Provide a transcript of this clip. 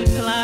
cloud.